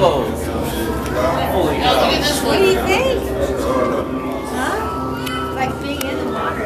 Whoa. Holy. What do you think? Huh? Like being in the water.